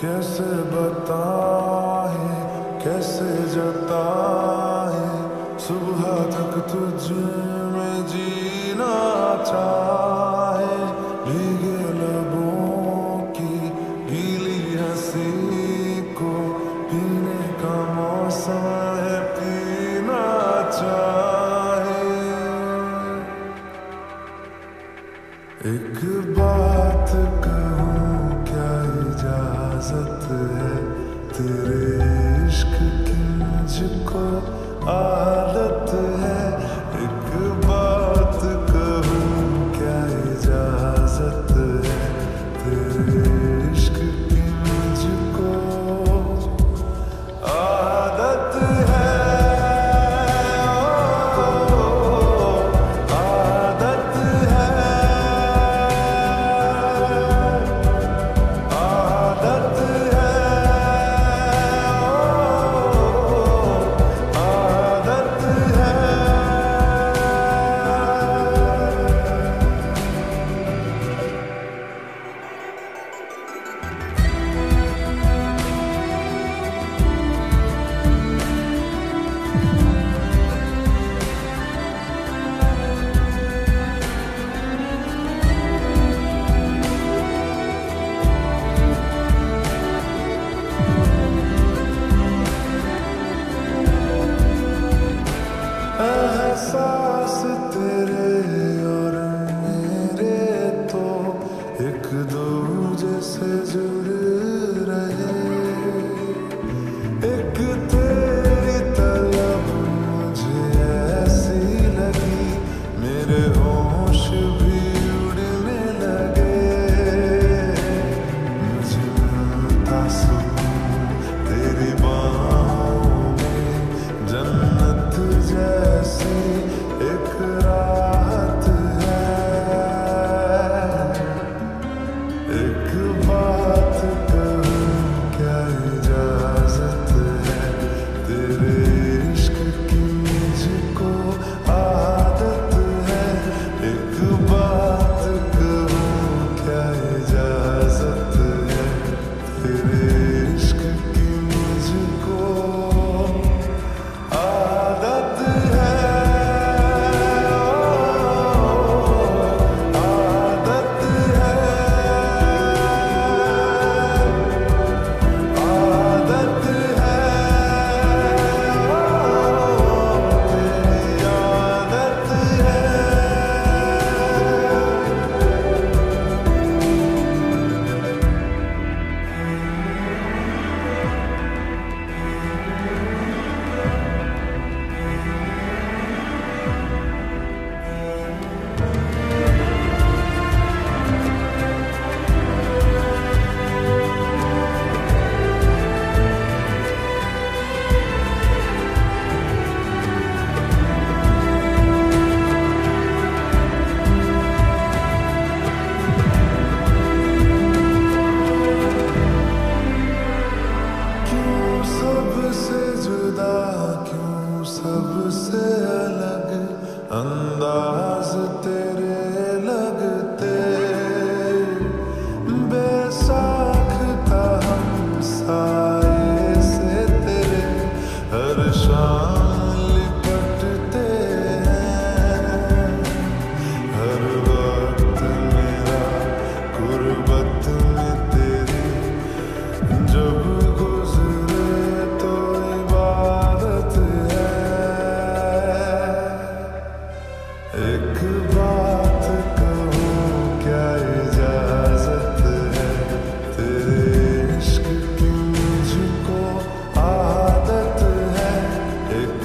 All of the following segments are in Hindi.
कैसे बताए कैसे जताए सुबह तक तुझ तेरे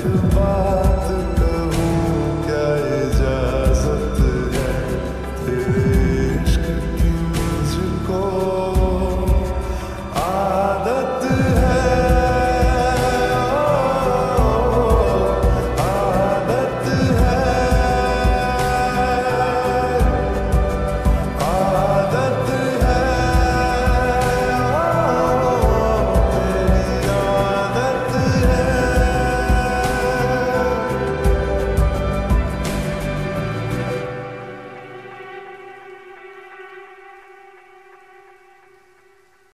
to bother.